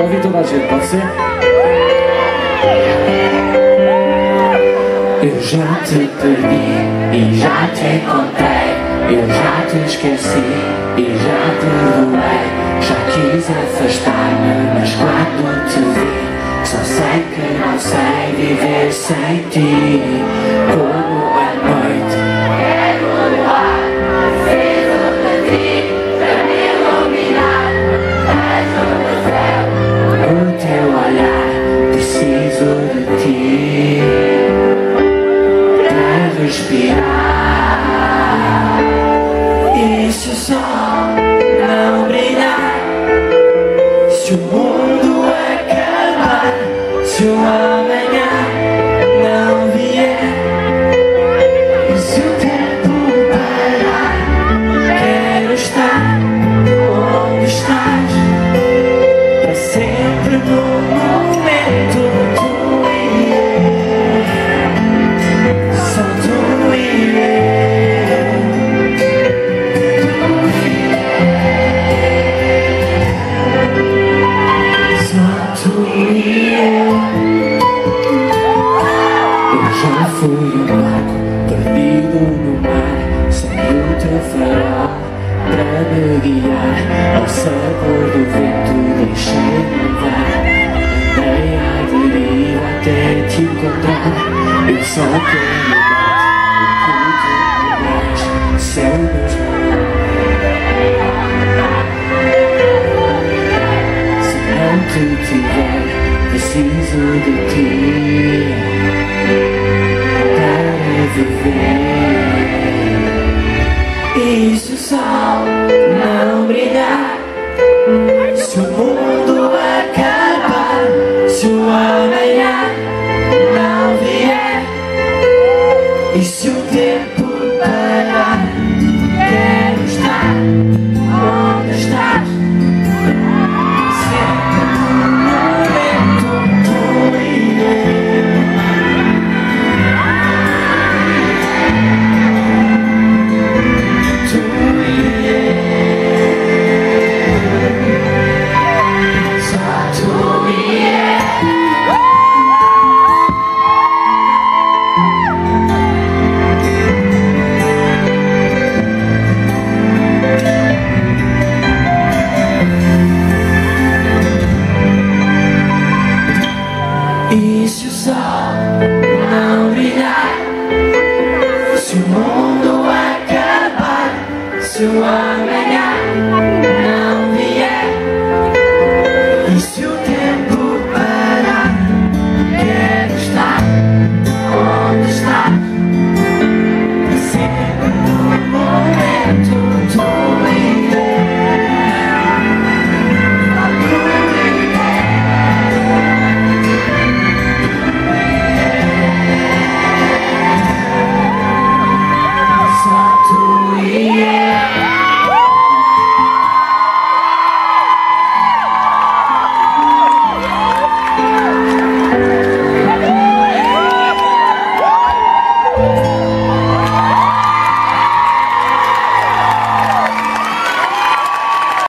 Ouvir toda a gente, pode ser? Eu já te perdi e já te encontrei. Eu já te esqueci e já te doei. Já quis afastar-me, mas quando te vi, só sei que não sei viver sem ti. Ti para respirar. E se o sol não brilhar, se o mundo acabar, se o amanhã Eu fui um barco perdido no mar, sem o teu farol para me guiar. Ao sabor do vento deixei-me levar. Andei à deriva até te encontrar. Eu só quero dar o que tu céu. Se não te tiver, preciso de ti para viver. to one.